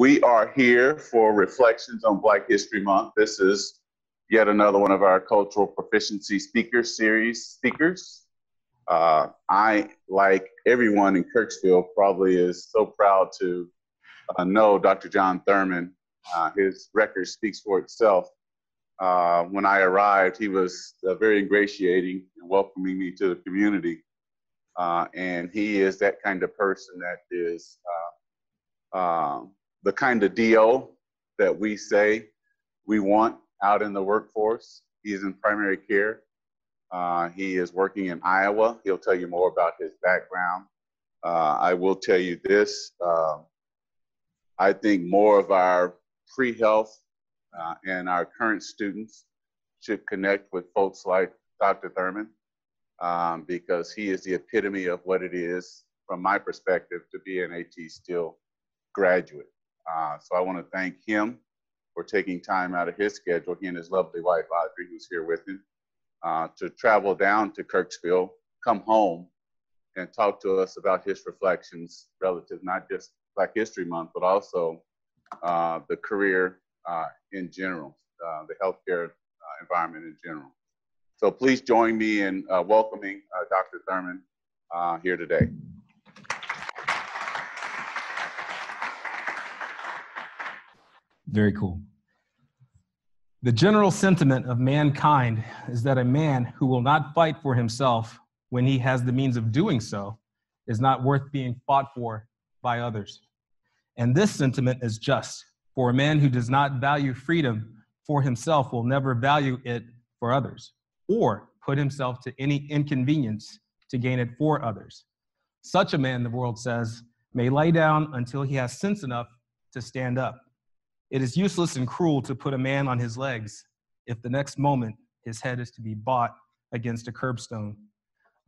we are here for Reflections on Black History Month. This is yet another one of our Cultural Proficiency Speaker Series speakers. Uh, I, like everyone in Kirksville, probably is so proud to uh, know Dr. John Thurman. Uh, his record speaks for itself. Uh, when I arrived, he was uh, very ingratiating and welcoming me to the community. Uh, and he is that kind of person that is um, the kind of DO that we say we want out in the workforce. He's in primary care. Uh, he is working in Iowa. He'll tell you more about his background. Uh, I will tell you this. Uh, I think more of our pre-health uh, and our current students should connect with folks like Dr. Thurman um, because he is the epitome of what it is, from my perspective, to be an AT Still graduate. Uh, so I want to thank him for taking time out of his schedule, he and his lovely wife, Audrey, who's here with him, uh, to travel down to Kirksville, come home, and talk to us about his reflections relative not just Black History Month, but also uh, the career uh, in general, uh, the healthcare uh, environment in general. So please join me in welcoming Dr. Thurman here today. Very cool. The general sentiment of mankind is that a man who will not fight for himself when he has the means of doing so is not worth being fought for by others. And this sentiment is just, for a man who does not value freedom for himself will never value it for others, or put himself to any inconvenience to gain it for others. Such a man, the world says, may lie down until he has sense enough to stand up. It is useless and cruel to put a man on his legs if the next moment his head is to be bought against a curbstone.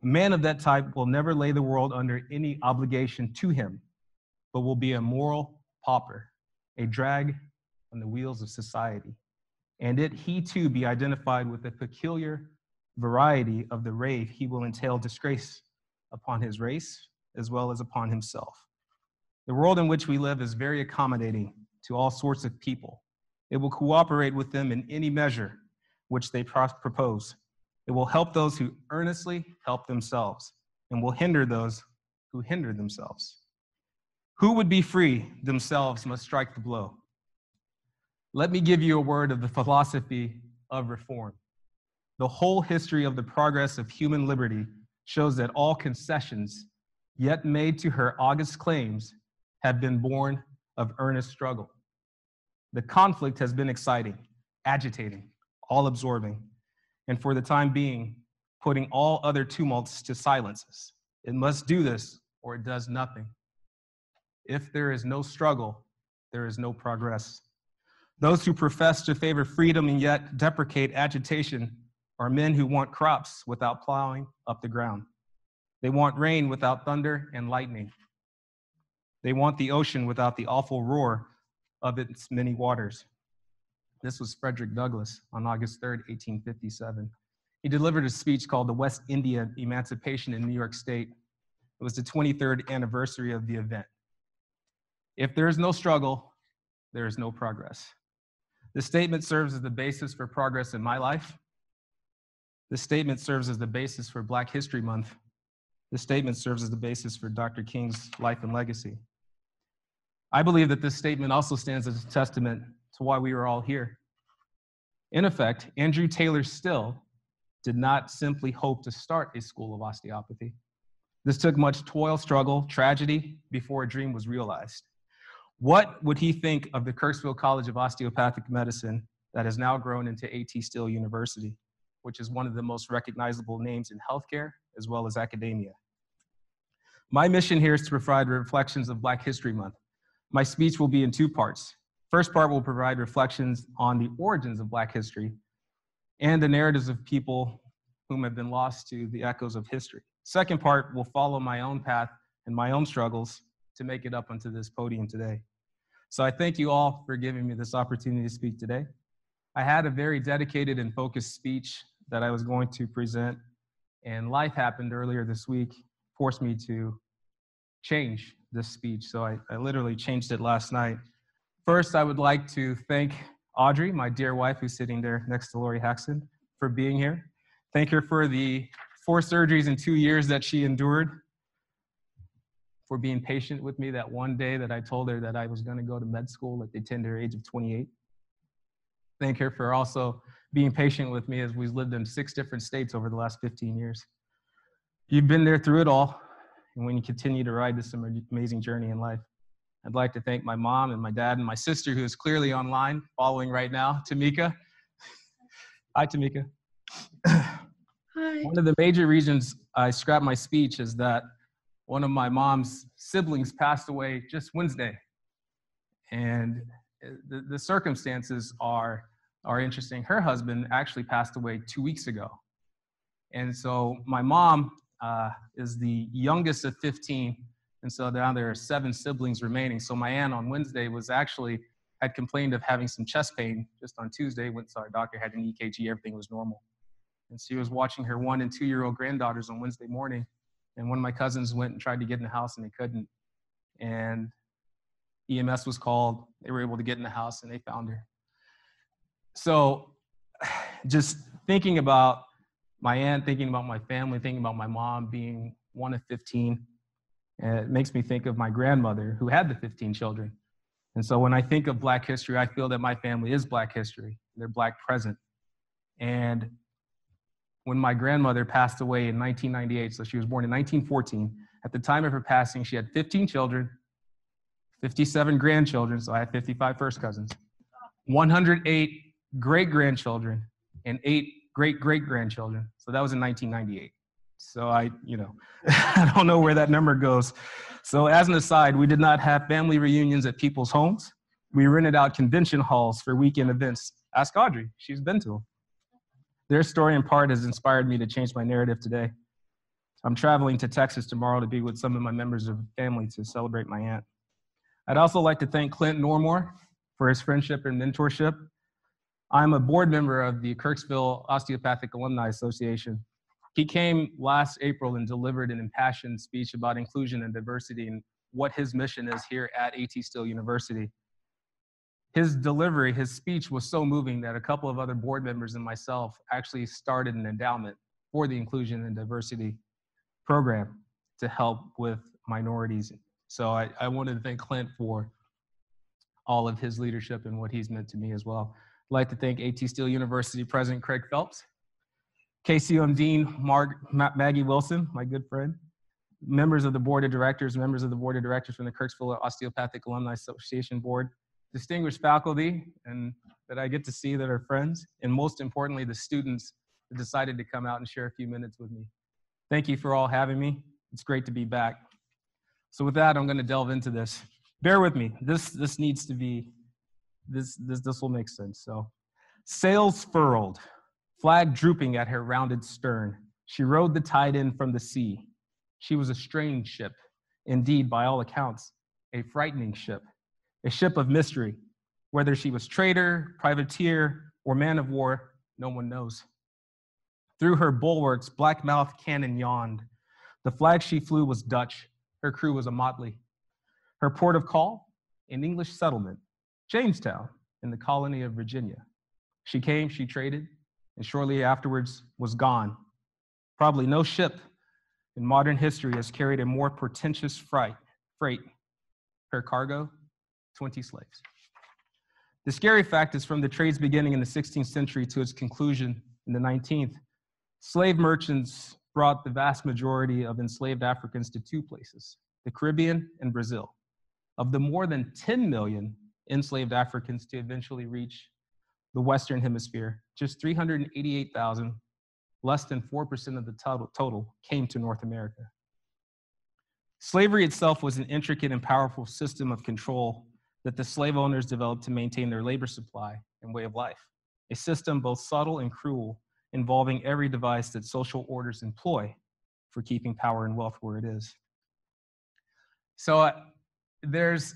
A man of that type will never lay the world under any obligation to him, but will be a moral pauper, a drag on the wheels of society. And it he too be identified with a peculiar variety of the rave he will entail disgrace upon his race as well as upon himself. The world in which we live is very accommodating to all sorts of people. It will cooperate with them in any measure which they propose. It will help those who earnestly help themselves and will hinder those who hinder themselves. Who would be free themselves must strike the blow. Let me give you a word of the philosophy of reform. The whole history of the progress of human liberty shows that all concessions yet made to her august claims have been born of earnest struggle. The conflict has been exciting, agitating, all absorbing, and for the time being, putting all other tumults to silences. It must do this or it does nothing. If there is no struggle, there is no progress. Those who profess to favor freedom and yet deprecate agitation are men who want crops without plowing up the ground. They want rain without thunder and lightning. They want the ocean without the awful roar of its many waters. This was Frederick Douglass on August 3, 1857. He delivered a speech called the West India Emancipation in New York State. It was the 23rd anniversary of the event. If there is no struggle, there is no progress. This statement serves as the basis for progress in my life. This statement serves as the basis for Black History Month. This statement serves as the basis for Dr. King's life and legacy. I believe that this statement also stands as a testament to why we are all here. In effect, Andrew Taylor Still did not simply hope to start a school of osteopathy. This took much toil, struggle, tragedy before a dream was realized. What would he think of the Kirksville College of Osteopathic Medicine that has now grown into AT Still University, which is one of the most recognizable names in healthcare as well as academia? My mission here is to provide reflections of Black History Month, my speech will be in two parts. First part will provide reflections on the origins of Black history and the narratives of people whom have been lost to the echoes of history. Second part will follow my own path and my own struggles to make it up onto this podium today. So I thank you all for giving me this opportunity to speak today. I had a very dedicated and focused speech that I was going to present, and life happened earlier this week, forced me to change this speech. So I, I literally changed it last night. First, I would like to thank Audrey, my dear wife, who's sitting there next to Lori Haxton, for being here. Thank her for the four surgeries in two years that she endured, for being patient with me that one day that I told her that I was going to go to med school at the tender age of 28. Thank her for also being patient with me as we've lived in six different states over the last 15 years. You've been there through it all, and when you continue to ride this amazing journey in life. I'd like to thank my mom and my dad and my sister, who is clearly online following right now, Tamika. Hi, Tamika. Hi. One of the major reasons I scrapped my speech is that one of my mom's siblings passed away just Wednesday. And uh, the, the circumstances are, are interesting. Her husband actually passed away two weeks ago. And so my mom uh, is the youngest of 15 and so now there are seven siblings remaining. So my aunt on Wednesday was actually had complained of having some chest pain just on Tuesday. Went saw her doctor, had an EKG, everything was normal. And she was watching her one and two year old granddaughters on Wednesday morning. And one of my cousins went and tried to get in the house and they couldn't. And EMS was called. They were able to get in the house and they found her. So just thinking about my aunt, thinking about my family, thinking about my mom being one of 15 and it makes me think of my grandmother who had the 15 children. And so when I think of Black history, I feel that my family is Black history. They're Black present. And when my grandmother passed away in 1998, so she was born in 1914, at the time of her passing, she had 15 children, 57 grandchildren, so I had 55 first cousins, 108 great grandchildren, and eight great great grandchildren. So that was in 1998. So I, you know, I don't know where that number goes. So as an aside, we did not have family reunions at people's homes. We rented out convention halls for weekend events. Ask Audrey, she's been to them. Their story in part has inspired me to change my narrative today. I'm traveling to Texas tomorrow to be with some of my members of family to celebrate my aunt. I'd also like to thank Clint Normore for his friendship and mentorship. I'm a board member of the Kirksville Osteopathic Alumni Association, he came last April and delivered an impassioned speech about inclusion and diversity and what his mission is here at AT Still University. His delivery, his speech was so moving that a couple of other board members and myself actually started an endowment for the inclusion and diversity program to help with minorities. So I, I wanted to thank Clint for all of his leadership and what he's meant to me as well. I'd like to thank AT Still University President Craig Phelps KCOM Dean Mark, Maggie Wilson, my good friend, members of the board of directors, members of the board of directors from the Kirksville Osteopathic Alumni Association Board, distinguished faculty and that I get to see that are friends, and most importantly, the students that decided to come out and share a few minutes with me. Thank you for all having me. It's great to be back. So with that, I'm going to delve into this. Bear with me. This this needs to be this this this will make sense. So, sails furled flag drooping at her rounded stern. She rode the tide in from the sea. She was a strange ship, indeed, by all accounts, a frightening ship, a ship of mystery. Whether she was trader, privateer, or man of war, no one knows. Through her bulwarks, black mouthed cannon yawned. The flag she flew was Dutch. Her crew was a motley. Her port of call, an English settlement, Jamestown, in the colony of Virginia. She came, she traded, and shortly afterwards was gone. Probably no ship in modern history has carried a more portentous freight, freight per cargo, 20 slaves. The scary fact is from the trade's beginning in the 16th century to its conclusion in the 19th, slave merchants brought the vast majority of enslaved Africans to two places, the Caribbean and Brazil. Of the more than 10 million enslaved Africans to eventually reach the Western Hemisphere, just 388,000, less than 4% of the total, came to North America. Slavery itself was an intricate and powerful system of control that the slave owners developed to maintain their labor supply and way of life, a system both subtle and cruel, involving every device that social orders employ for keeping power and wealth where it is. So uh, there's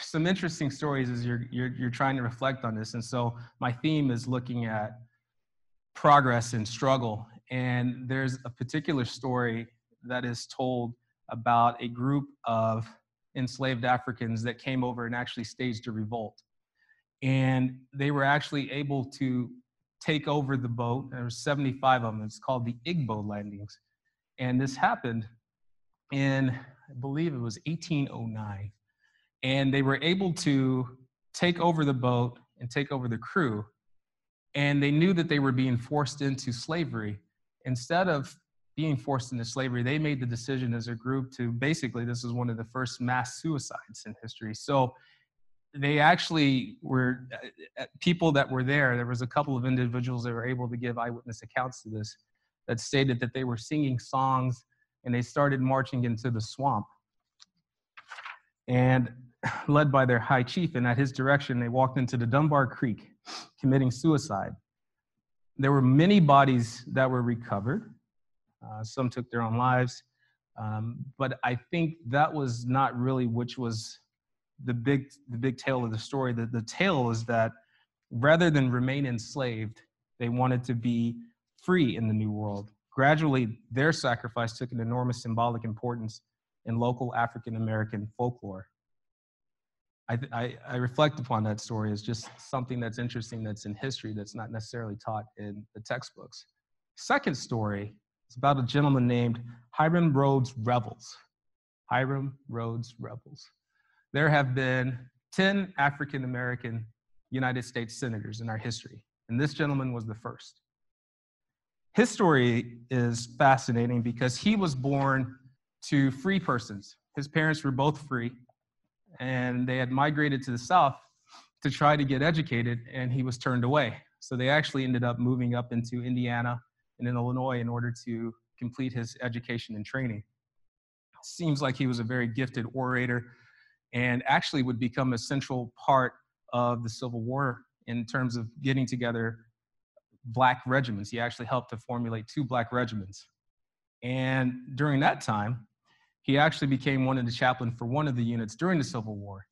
some interesting stories as you're, you're, you're trying to reflect on this. And so my theme is looking at progress and struggle. And there's a particular story that is told about a group of enslaved Africans that came over and actually staged a revolt. And they were actually able to take over the boat. There were 75 of them. It's called the Igbo landings. And this happened in, I believe it was 1809. And they were able to take over the boat and take over the crew. And they knew that they were being forced into slavery. Instead of being forced into slavery, they made the decision as a group to basically, this is one of the first mass suicides in history. So they actually were uh, uh, people that were there. There was a couple of individuals that were able to give eyewitness accounts to this that stated that they were singing songs and they started marching into the swamp. And led by their high chief, and at his direction, they walked into the Dunbar Creek, committing suicide. There were many bodies that were recovered. Uh, some took their own lives. Um, but I think that was not really which was the big the big tale of the story. The, the tale is that rather than remain enslaved, they wanted to be free in the new world. Gradually, their sacrifice took an enormous symbolic importance in local African American folklore. I, I, I, reflect upon that story as just something that's interesting that's in history that's not necessarily taught in the textbooks. Second story is about a gentleman named Hiram Rhodes Revels. Hiram Rhodes Revels there have been 10 African American United States senators in our history, and this gentleman was the first. His story is fascinating because he was born to free persons. His parents were both free, and they had migrated to the South to try to get educated, and he was turned away. So they actually ended up moving up into Indiana and in Illinois in order to complete his education and training. Seems like he was a very gifted orator and actually would become a central part of the Civil War in terms of getting together black regiments. He actually helped to formulate two black regiments. And during that time, he actually became one of the chaplain for one of the units during the Civil War.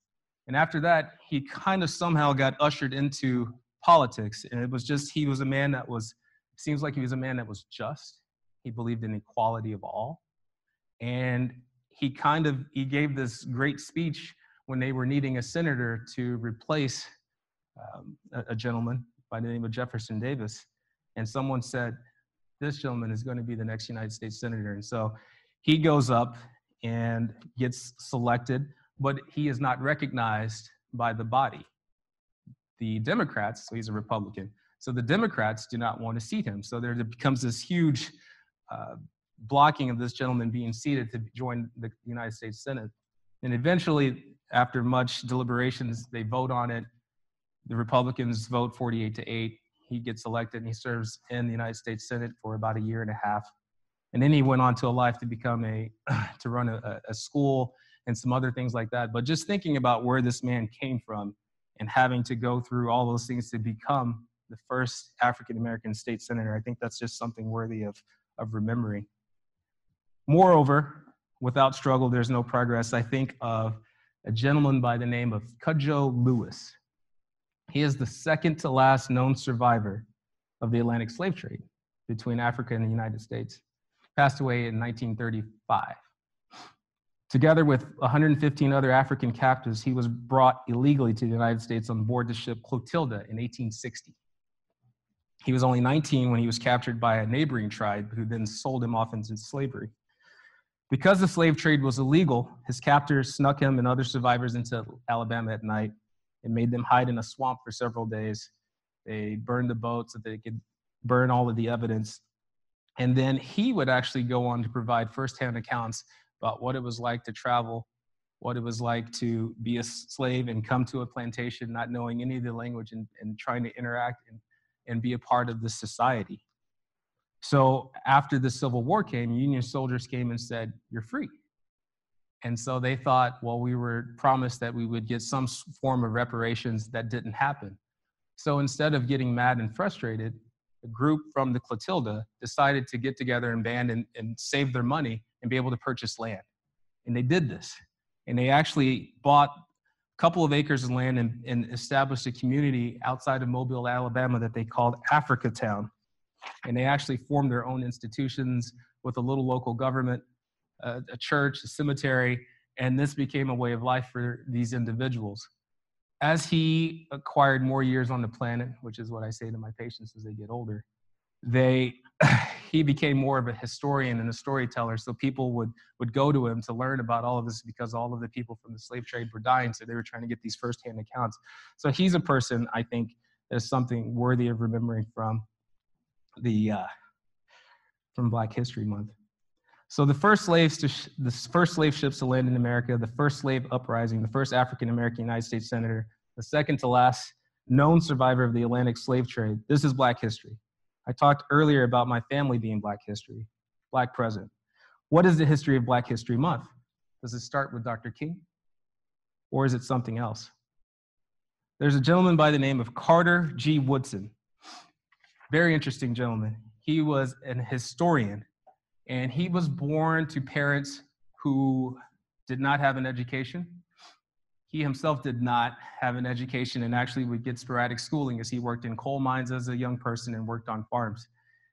And after that, he kind of somehow got ushered into politics. And it was just, he was a man that was, seems like he was a man that was just. He believed in equality of all. And he kind of he gave this great speech when they were needing a senator to replace um, a, a, gentleman by the name of Jefferson Davis, and someone said, "This gentleman is going to be the next United States senator." And so he goes up and gets selected, but he is not recognized by the body. The Democrats, so he's a Republican, so the Democrats do not want to seat him. So there becomes this huge uh, blocking of this gentleman being seated to join the United States Senate. And eventually, after much deliberations, they vote on it. The Republicans vote 48 to 8. He gets elected and he serves in the United States Senate for about a year and a half. And then he went on to a life to become a, to run a, a school and some other things like that. But just thinking about where this man came from and having to go through all those things to become the first African American state senator, I think that's just something worthy of, of remembering. Moreover, without struggle, there's no progress. I think of a gentleman by the name of Cudjoe Lewis. He is the second to last known survivor of the Atlantic slave trade between Africa and the United States. Passed away in 1935. Together with 115 other African captives, he was brought illegally to the United States on board the ship Clotilda in 1860. He was only 19 when he was captured by a neighboring tribe who then sold him off into slavery. Because the slave trade was illegal, his captors snuck him and other survivors into Alabama at night and made them hide in a swamp for several days. They burned the boat so they could burn all of the evidence. And then he would actually go on to provide firsthand accounts about what it was like to travel, what it was like to be a slave and come to a plantation not knowing any of the language and, and trying to interact and, and be a part of the society. So after the Civil War came, Union soldiers came and said, You're free. And so they thought, well, we were promised that we would get some form of reparations that didn't happen. So instead of getting mad and frustrated, a group from the Clotilda decided to get together and band and, and save their money and be able to purchase land. And they did this. And they actually bought a couple of acres of land and, and established a community outside of Mobile, Alabama that they called Africatown and they actually formed their own institutions with a little local government, uh, a church, a cemetery, And this became a way of life for these individuals. As he acquired more years on the planet, which is what I say to my patients as they get older, they he became more of a historian and a storyteller. So people would would go to him to learn about all of this because all of the people from the slave trade were dying. So they were trying to get these firsthand accounts. So he's a person I think is something worthy of remembering from the uh, from Black History Month. So the first slaves to the first slave ships to land in America, the first slave uprising, the first African American United States senator, the second to last known survivor of the Atlantic slave trade. This is Black history. I talked earlier about my family being Black history, Black present. What is the history of Black History Month? Does it start with Dr. King? Or is it something else? There's a gentleman by the name of Carter G. Woodson. Very interesting gentleman. He was an historian, and he was born to parents who did not have an education. He himself did not have an education and actually would get sporadic schooling as he worked in coal mines as a young person and worked on farms.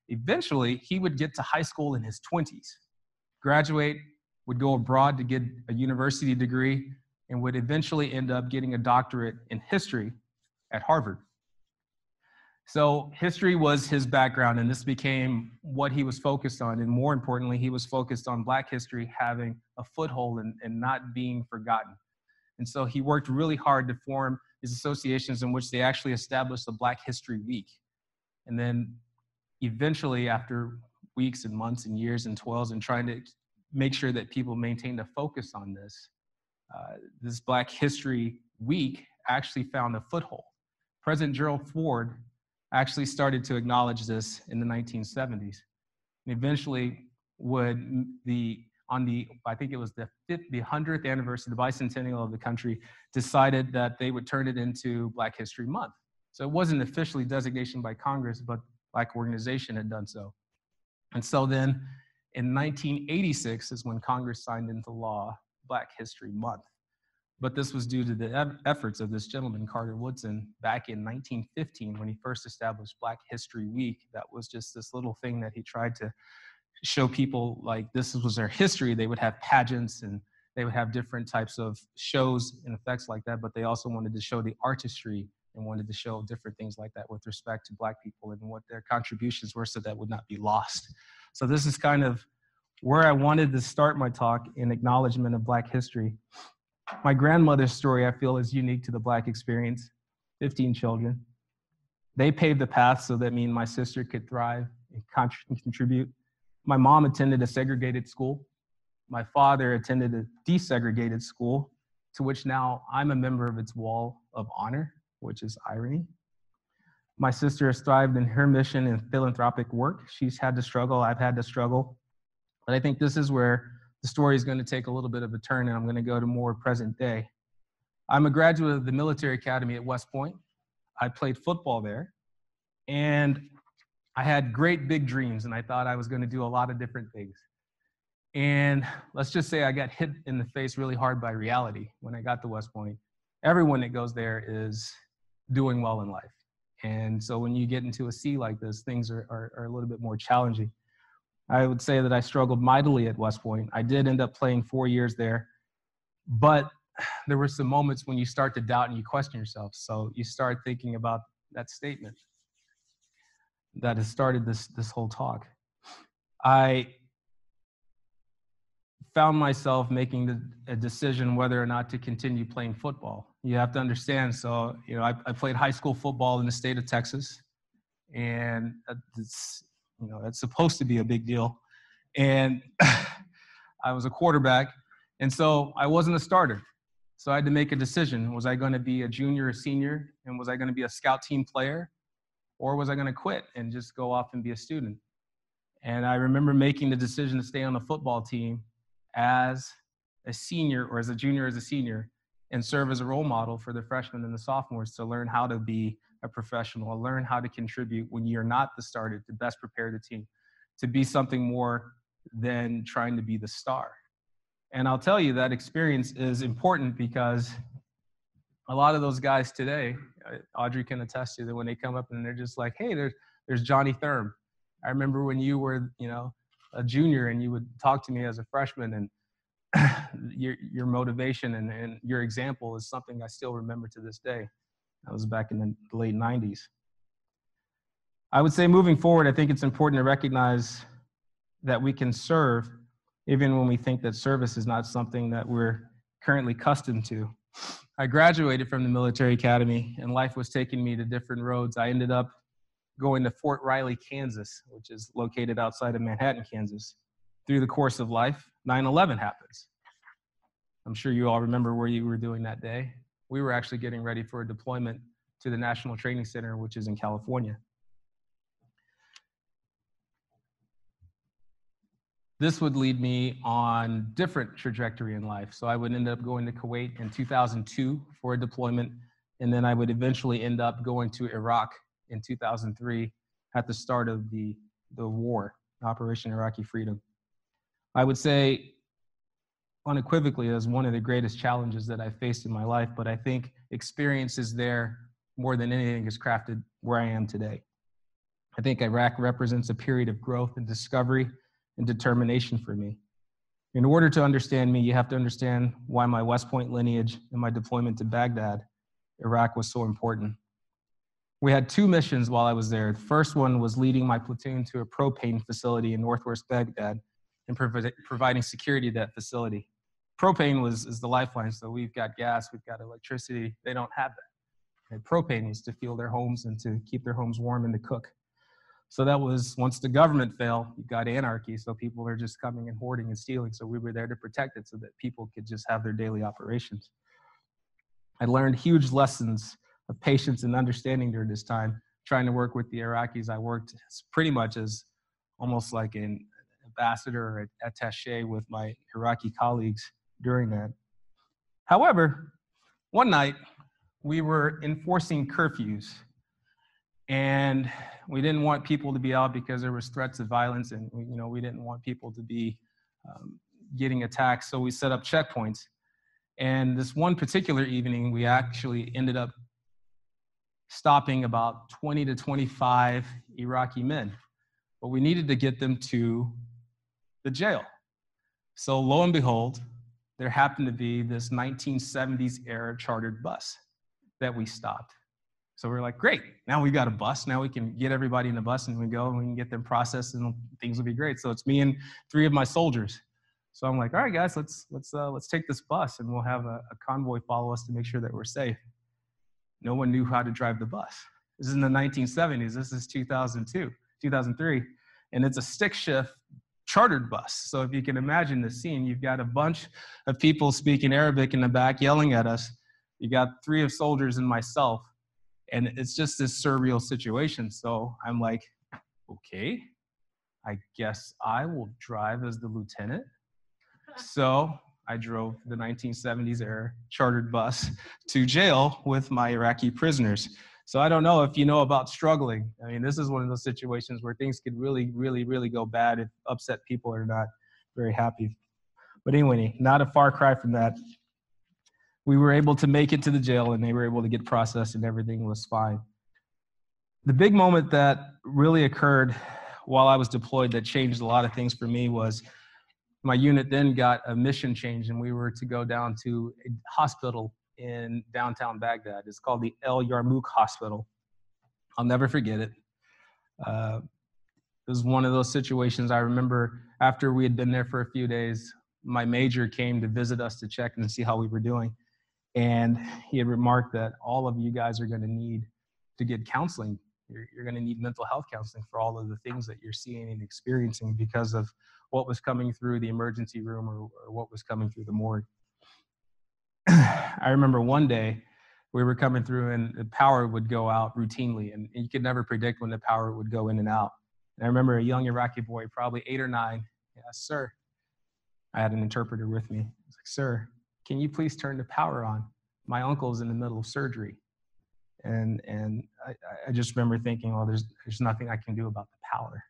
Eventually, he would get to high school in his 20s, graduate, would go abroad to get a university degree, and would eventually end up getting a doctorate in history at Harvard. So, history was his background, and this became what he was focused on. And more importantly, he was focused on Black history having a foothold and, and not being forgotten. And so he worked really hard to form these associations in which they actually established the Black History Week. And then eventually, after weeks and months and years and toils and trying to make sure that people maintained a focus on this, uh, this Black History Week actually found a foothold. President Gerald Ford actually started to acknowledge this in the 1970s. And eventually, would the on the, I think it was the, fifth, the 100th anniversary, the bicentennial of the country, decided that they would turn it into Black History Month. So it wasn't officially designation by Congress, but Black organization had done so. And so then in 1986 is when Congress signed into law Black History Month. But this was due to the efforts of this gentleman, Carter Woodson, back in 1915 when he first established Black History Week. That was just this little thing that he tried to show people like this was their history, they would have pageants and they would have different types of shows and effects like that. But they also wanted to show the artistry and wanted to show different things like that with respect to Black people and what their contributions were so that would not be lost. So this is kind of where I wanted to start my talk in acknowledgement of Black history. My grandmother's story, I feel, is unique to the Black experience 15 children. They paved the path so that me and my sister could thrive and contribute my mom attended a segregated school. My father attended a desegregated school, to which now I'm a member of its wall of honor, which is irony. My sister has thrived in her mission and philanthropic work. She's had to struggle, I've had to struggle. But I think this is where the story is going to take a little bit of a turn, and I'm going to go to more present day. I'm a graduate of the military academy at West Point. I played football there. And I had great big dreams and I thought I was going to do a lot of different things. And let's just say I got hit in the face really hard by reality when I got to West Point. Everyone that goes there is doing well in life. And so when you get into a sea like this, things are, are, are a little bit more challenging. I would say that I struggled mightily at West Point. I did end up playing four years there, but there were some moments when you start to doubt and you question yourself. So you start thinking about that statement that has started this this whole talk. I found myself making the, a decision whether or not to continue playing football. You have to understand. So, you know, I, I played high school football in the state of Texas, and uh, it's you know that's supposed to be a big deal. And I was a quarterback, and so I wasn't a starter. So I had to make a decision: was I going to be a junior or senior, and was I going to be a scout team player, or was I going to quit and just go off and be a student? And I remember making the decision to stay on the football team as a senior or as a junior, as a senior, and serve as a role model for the freshmen and the sophomores to learn how to be a professional, learn how to contribute when you're not the starter to best prepare the team, to be something more than trying to be the star. And I'll tell you that experience is important because a lot of those guys today, uh, Audrey can attest to that when they come up and they're just like, hey, there's there's Johnny Thurm. I remember when you were, you know, a junior and you would talk to me as a freshman and your, your motivation and, and your example is something I still remember to this day. That was back in the late 90s. I would say moving forward, I think it's important to recognize that we can serve even when we think that service is not something that we're currently accustomed to. I graduated from the military academy and life was taking me to different roads. I ended up going to Fort Riley, Kansas, which is located outside of Manhattan, Kansas. Through the course of life, 9 11 happens. I'm sure you all remember where you were doing that day. We were actually getting ready for a deployment to the National Training Center, which is in California. this would lead me on different trajectory in life. So I would end up going to Kuwait in 2002 for a deployment, and then I would eventually end up going to Iraq in 2003 at the start of the, the war, Operation Iraqi Freedom. I would say unequivocally as one of the greatest challenges that I faced in my life, but I think experiences there more than anything has crafted where I am today. I think Iraq represents a period of growth and discovery and determination for me. In order to understand me, you have to understand why my West Point lineage and my deployment to Baghdad, Iraq, was so important. We had two missions while I was there. The first one was leading my platoon to a propane facility in northwest Baghdad and prov- providing security to that facility. Propane was is the lifeline, so we've got gas, we've got electricity. They don't have that. And propane was to fuel their homes and to keep their homes warm and to cook. So that was once the government fell, you got anarchy. So people are just coming and hoarding and stealing. So we were there to protect it so that people could just have their daily operations. I learned huge lessons of patience and understanding during this time, trying to work with the Iraqis. I worked pretty much as almost like an ambassador or attache with my Iraqi colleagues during that. However, one night we were enforcing curfews and we didn't want people to be out because there was threats of violence and you know we didn't want people to be um, getting attacked so we set up checkpoints and this one particular evening we actually ended up stopping about 20 to 25 iraqi men but we needed to get them to the jail so lo and behold there happened to be this 1970s era chartered bus that we stopped so we're like, great, now we got a bus. Now we can get everybody in the bus and we go and we can get them processed and things will be great. So it's me and three of my soldiers. So I'm like, all right, guys, let's let's uh, let's take this bus and we'll have a, a convoy follow us to make sure that we're safe. No one knew how to drive the bus. This is in the 1970s. This is 2002, 2003, and it's a stick shift chartered bus. So if you can imagine the scene, you've got a bunch of people speaking Arabic in the back yelling at us. You got three of soldiers and myself and it's just this surreal situation. So I'm like, okay, I guess I will drive as the lieutenant. So I drove the 1970s era chartered bus to jail with my Iraqi prisoners. So I don't know if you know about struggling. I mean, this is one of those situations where things could really, really, really go bad if upset people are not very happy. But anyway, not a far cry from that we were able to make it to the jail and they were able to get processed and everything was fine. The big moment that really occurred while I was deployed that changed a lot of things for me was my unit then got a mission change and we were to go down to a hospital in downtown Baghdad. It's called the El Yarmouk Hospital. I'll never forget it. Uh, it was one of those situations I remember after we had been there for a few days, my major came to visit us to check and see how we were doing. And he had remarked that all of you guys are going to need to get counseling. You're, you're going to need mental health counseling for all of the things that you're seeing and experiencing because of what was coming through the emergency room or, or what was coming through the morgue. I remember one day we were coming through and the power would go out routinely, and you could never predict when the power would go in and out. And I remember a young Iraqi boy, probably eight or nine, yes, sir. I had an interpreter with me. I was like, sir, can you please turn the power on? My uncle's in the middle of surgery. And, and I, I just remember thinking, well, there's, there's nothing I can do about the power.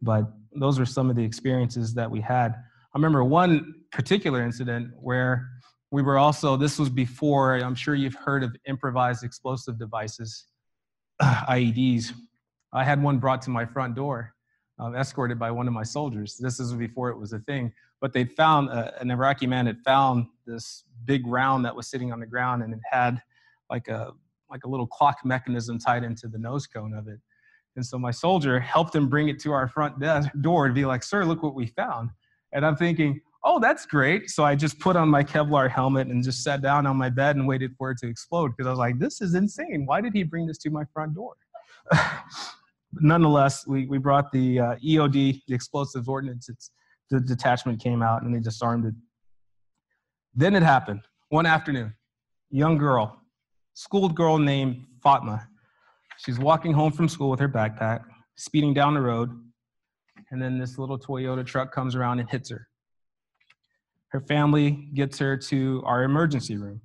But those were some of the experiences that we had. I remember one particular incident where we were also, this was before, I'm sure you've heard of improvised explosive devices, IEDs. I had one brought to my front door um, escorted by one of my soldiers. This is before it was a thing. But they found uh, an Iraqi man had found this big round that was sitting on the ground, and it had like a like a little clock mechanism tied into the nose cone of it. And so my soldier helped him bring it to our front desk, door and be like, "Sir, look what we found." And I'm thinking, "Oh, that's great." So I just put on my Kevlar helmet and just sat down on my bed and waited for it to explode because I was like, "This is insane. Why did he bring this to my front door?" nonetheless, we, we brought the uh, EOD, the explosives ordnance. It's, the detachment came out and they disarmed it. Then it happened one afternoon. Young girl, schooled girl named Fatma. She's walking home from school with her backpack, speeding down the road, and then this little Toyota truck comes around and hits her. Her family gets her to our emergency room.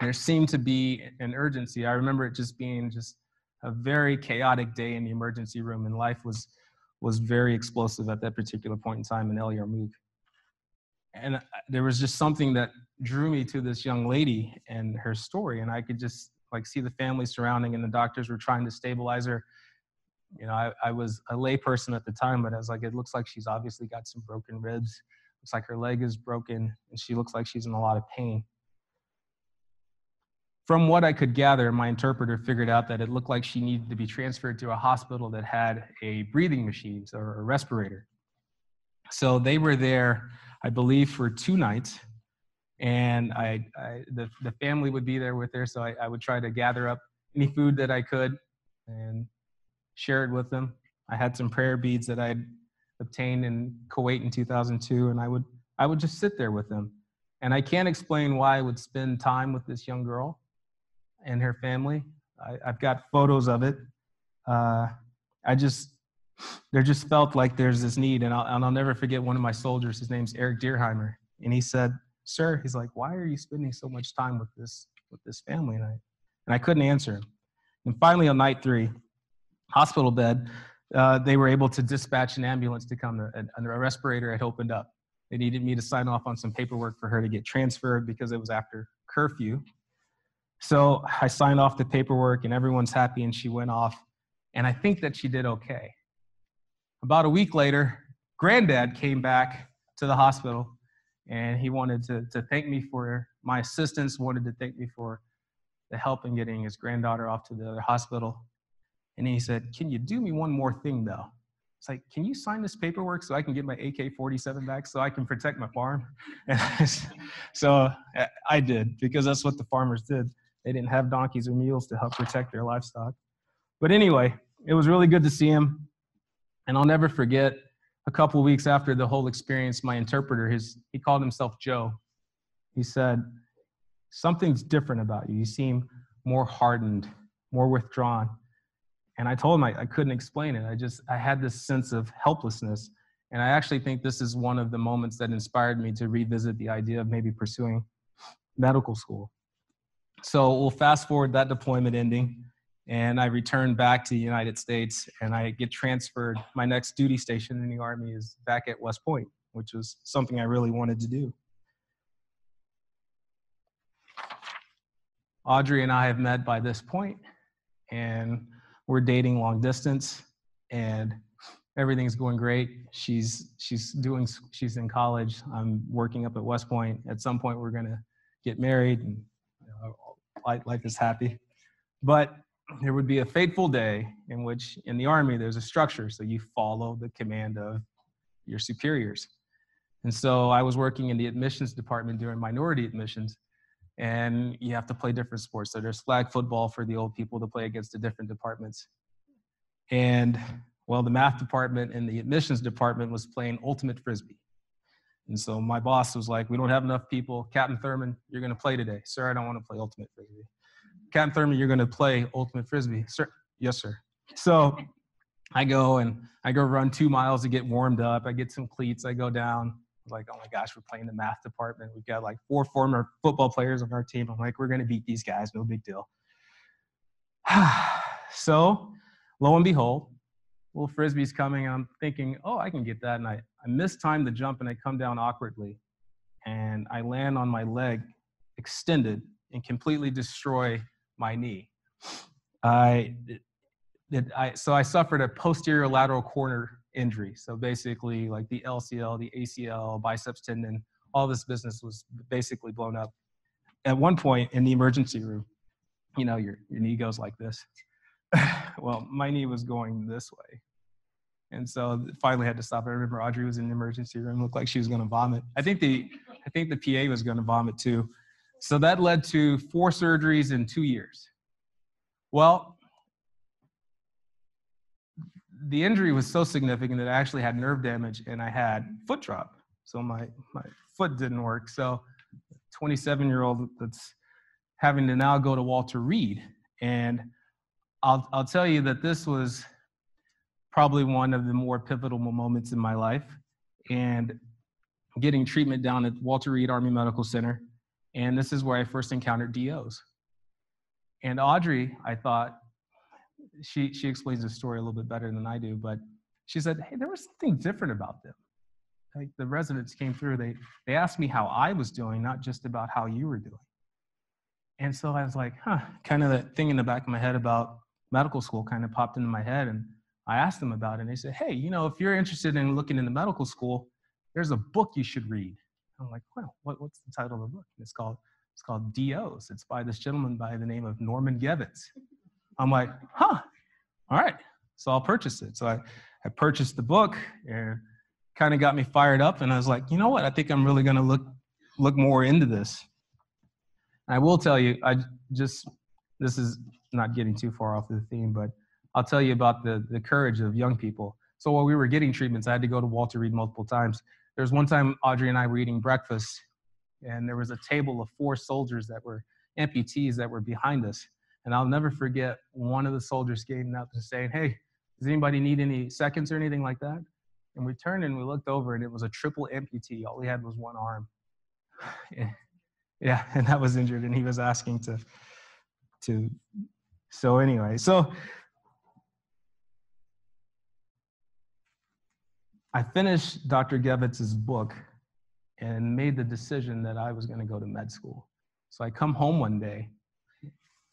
There seemed to be an urgency. I remember it just being just a very chaotic day in the emergency room, and life was was very explosive at that particular point in time in El Yarmouk. And there was just something that drew me to this young lady and her story, and I could just like see the family surrounding, and the doctors were trying to stabilize her. You know, I, I was a layperson at the time, but I was like, it looks like she's obviously got some broken ribs. Looks like her leg is broken, and she looks like she's in a lot of pain from what I could gather, my interpreter figured out that it looked like she needed to be transferred to a hospital that had a breathing machine or a respirator. So they were there, I believe, for two nights. And I, I the, the family would be there with her, so I, I would try to gather up any food that I could and share it with them. I had some prayer beads that I'd obtained in Kuwait in 2002, and I would I would just sit there with them. And I can't explain why I would spend time with this young girl and her family. I, have got photos of it. Uh, I just, there just felt like there's this need. And I'll, and I'll never forget one of my soldiers, his name's Eric Deerheimer. And he said, sir, he's like, why are you spending so much time with this, with this family? And I, and I couldn't answer him. And finally on night three, hospital bed, uh, they were able to dispatch an ambulance to come. A, a respirator had opened up. They needed me to sign off on some paperwork for her to get transferred because it was after curfew. So I signed off the paperwork and everyone's happy and she went off. And I think that she did okay. About a week later, granddad came back to the hospital and he wanted to, to thank me for my assistance, wanted to thank me for the help in getting his granddaughter off to the other hospital. And he said, Can you do me one more thing though? It's like, Can you sign this paperwork so I can get my AK 47 back so I can protect my farm? so I did because that's what the farmers did. They didn't have donkeys or mules to help protect their livestock. But anyway, it was really good to see him. And I'll never forget a couple weeks after the whole experience, my interpreter, his, he called himself Joe. He said, Something's different about you. You seem more hardened, more withdrawn. And I told him I, I couldn't explain it. I just, I had this sense of helplessness. And I actually think this is one of the moments that inspired me to revisit the idea of maybe pursuing medical school. So we'll fast forward that deployment ending, and I return back to the United States, and I get transferred. My next duty station in the Army is back at West Point, which was something I really wanted to do. Audrey and I have met by this point, and we're dating long distance, and everything's going great. She's she's doing she's in college. I'm working up at West Point. At some point, we're gonna get married and life is happy. But there would be a fateful day in which in the army there's a structure so you follow the command of your superiors and so i was working in the admissions department during minority admissions and you have to play different sports so there's flag football for the old people to play against the different departments and well the math department and the admissions department was playing ultimate frisbee and so my boss was like, We don't have enough people. Captain Thurman, you're going to play today. Sir, I don't want to play Ultimate Frisbee. Captain Thurman, you're going to play Ultimate Frisbee. Sir, yes, sir. So I go and I go run two miles to get warmed up. I get some cleats. I go down. Like, oh my gosh, we're playing the math department. We've got like four former football players on our team. I'm like, we're going to beat these guys. No big deal. so lo and behold, little frisbee's coming. I'm thinking, oh, I can get that. And I, I mistime the jump and I come down awkwardly. And I land on my leg extended and completely destroy my knee. I, it, I, so I suffered a posterior lateral corner injury. So basically, like the LCL, the ACL, biceps tendon, all this business was basically blown up. At one point in the emergency room, you know, your, your knee goes like this. well, my knee was going this way. And so finally had to stop. I remember Audrey was in the emergency room, looked like she was going to vomit. I think the, I think the PA was going to vomit too. So that led to four surgeries in two years. Well, the injury was so significant that I actually had nerve damage and I had foot drop. So my, my foot didn't work. So 27 year old that's having to now go to Walter Reed. And I'll, I'll tell you that this was probably one of the more pivotal moments in my life. And getting treatment down at Walter Reed Army Medical Center. And this is where I first encountered DOs. And Audrey, I thought, she, she explains the story a little bit better than I do, but she said, hey, there was something different about them. Like the residents came through, they, they asked me how I was doing, not just about how you were doing. And so I was like, huh, kind of that thing in the back of my head about medical school kind of popped into my head. And I asked them about it. And they said, hey, you know, if you're interested in looking into medical school, there's a book you should read. I'm like, well, what, what's the title of the book? And it's called, it's called DOs. It's by this gentleman by the name of Norman Gevitz. I'm like, huh, all right. So I'll purchase it. So I, I purchased the book and kind of got me fired up. And I was like, you know what? I think I'm really going to look, look more into this. I will tell you, I just, this is not getting too far off the theme, but I'll tell you about the, the courage of young people. So while we were getting treatments, I had to go to Walter Reed multiple times. There was one time Audrey and I were eating breakfast, and there was a table of four soldiers that were amputees that were behind us. And I'll never forget one of the soldiers came up and saying, Hey, does anybody need any seconds or anything like that? And we turned and we looked over, and it was a triple amputee. All he had was one arm. yeah, and that was injured, and he was asking to, to. So anyway, so I finished Dr. Gevitz's book and made the decision that I was going to go to med school. So I come home one day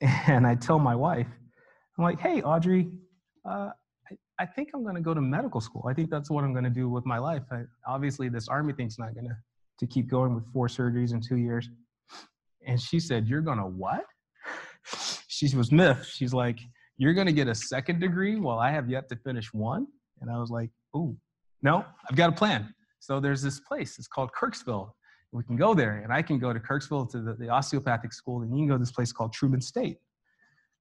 and I tell my wife, I'm like, hey, Audrey, uh, I, I, think I'm going to go to medical school. I think that's what I'm going to do with my life. I, obviously, this army thing's not going to to keep going with four surgeries in two years. And she said, You're going to what? She was miffed. She's like, You're going to get a second degree while I have yet to finish one? And I was like, Ooh, no, I've got a plan. So there's this place, it's called Kirksville. We can go there, and I can go to Kirksville to the, the osteopathic school, and you can go to this place called Truman State.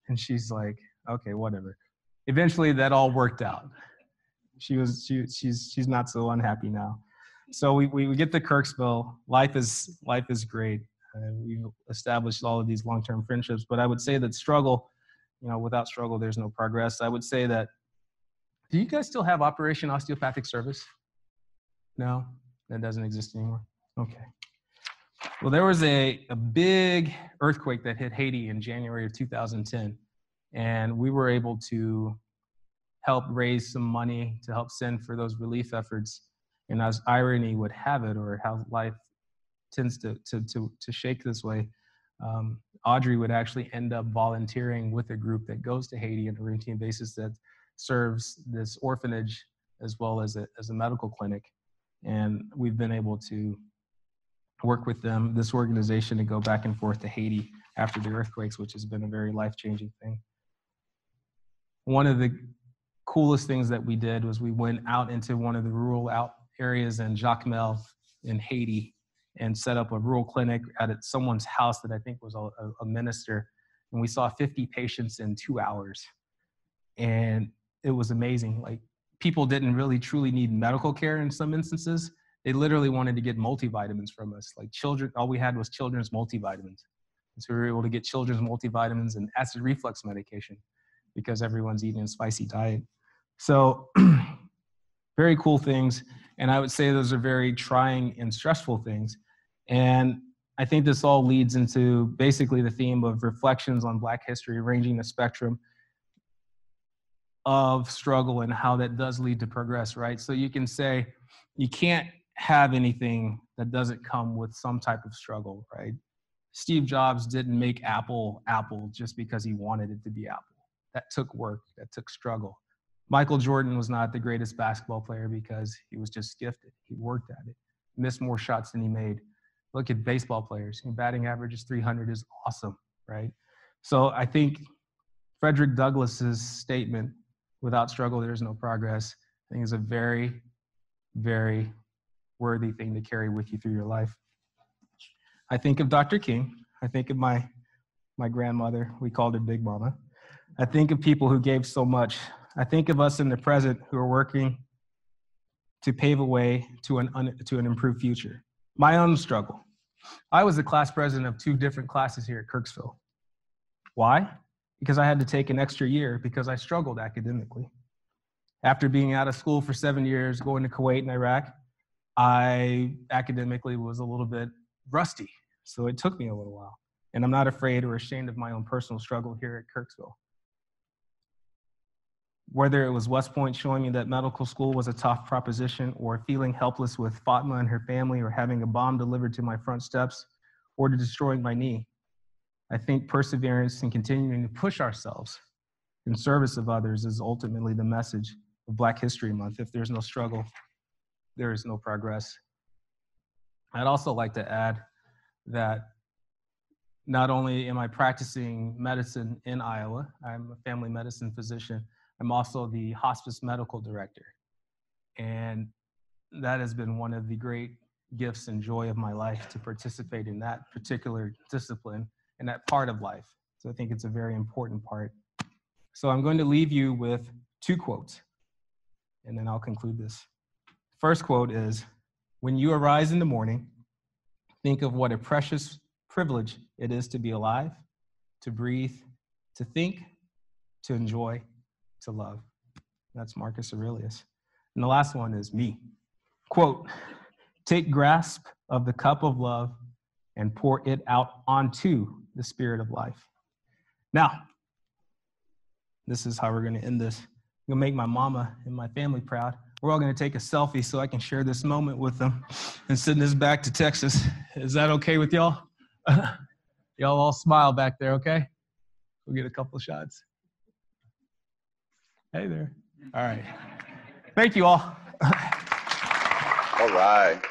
And she's like, okay, whatever. Eventually, that all worked out. She was, she, she's, she's not so unhappy now. So we, we, get to Kirksville. Life is, life is great. Uh, we've established all of these long-term friendships, but I would say that struggle, you know, without struggle, there's no progress. I would say that do you guys still have Operation Osteopathic Service? No, that doesn't exist anymore. Okay. Well, there was a, a big earthquake that hit Haiti in January of 2010, and we were able to help raise some money to help send for those relief efforts. And as irony would have it, or how life tends to, to, to, to shake this way, um, Audrey would actually end up volunteering with a group that goes to Haiti on a routine basis that serves this orphanage as well as a, as a medical clinic. And we've been able to work with them, this organization, to go back and forth to Haiti after the earthquakes, which has been a very life changing thing. One of the coolest things that we did was we went out into one of the rural out areas in Jacmel in Haiti and set up a rural clinic at someone's house that I think was a, a minister. And we saw 50 patients in two hours. And it was amazing. Like people didn't really truly need medical care in some instances. They literally wanted to get multivitamins from us. Like children, all we had was children's multivitamins. And so we were able to get children's multivitamins and acid reflux medication because everyone's eating a spicy diet. So very cool things. And I would say those are very trying and stressful things. And I think this all leads into basically the theme of reflections on Black history, ranging the spectrum of struggle and how that does lead to progress, right? So you can say you can't have anything that doesn't come with some type of struggle, right? Steve Jobs didn't make Apple Apple just because he wanted it to be Apple. That took work, that took struggle. Michael Jordan was not the greatest basketball player because he was just gifted. He worked at it, missed more shots than he made. Look at baseball players. Your batting average is 300 is awesome, right? So I think Frederick Douglass's statement, without struggle, there's no progress, I think is a very, very worthy thing to carry with you through your life. I think of Dr. King. I think of my, my grandmother. We called her Big Mama. I think of people who gave so much. I think of us in the present who are working to pave a way to an, un, to an improved future. My own struggle. I was the class president of two different classes here at Kirksville. Why? Because I had to take an extra year because I struggled academically. After being out of school for seven years, going to Kuwait and Iraq, I academically was a little bit rusty. So it took me a little while. And I'm not afraid or ashamed of my own personal struggle here at Kirksville. Whether it was West Point showing me that medical school was a tough proposition, or feeling helpless with Fatma and her family, or having a bomb delivered to my front steps, or to destroying my knee, I think perseverance and continuing to push ourselves in service of others is ultimately the message of Black History Month. If there's no struggle, there is no progress. I'd also like to add that not only am I practicing medicine in Iowa, I'm a family medicine physician, I'm also the hospice medical director. And that has been one of the great gifts and joy of my life to participate in that particular discipline and that part of life. So I think it's a very important part. So I'm going to leave you with two quotes, and then I'll conclude this. First quote is When you arise in the morning, think of what a precious privilege it is to be alive, to breathe, to think, to enjoy, to love. That's Marcus Aurelius. And the last one is me. Quote Take grasp of the cup of love and pour it out onto the spirit of life. Now, this is how we're going to end this. I'm going to make my mama and my family proud. We're all going to take a selfie so I can share this moment with them and send this back to Texas. Is that okay with y'all? y'all all smile back there, okay? We'll get a couple shots. Hey there. All right. Thank you all. all right.